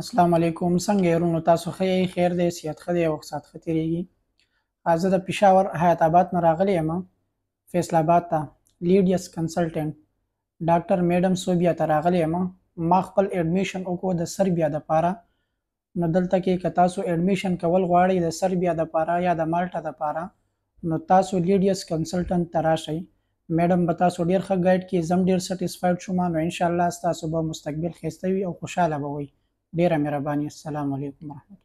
اسلام علیکم څنګه یې ورونو تاسو ښه یې خیر دی صحت ښه دی وخت سات ښه تېرېږي زه د پېښور حیات آباد نه راغلی یم فیصل آباد ته لیډیس کنسلټنټ ډاکټر میډم سوبیا ته راغلی یم ما خپل اډمیشن وکړو د سربیا د پاره نو دلته کې که تاسو اډمیشن کول غواړئ د سربیا د پاره یا د مالټا د پاره نو تاسو لیډیس کنسلټنټ ته راشئ میډم به تاسو ډیر ښه ګایډ کی زم ډیر سټیسفاید شوم نو انشاءالله ستاسو به مستقبل ښایسته وی او خوشحاله به وئ ډیره مهربانی السلام علیکم ورحمت الله.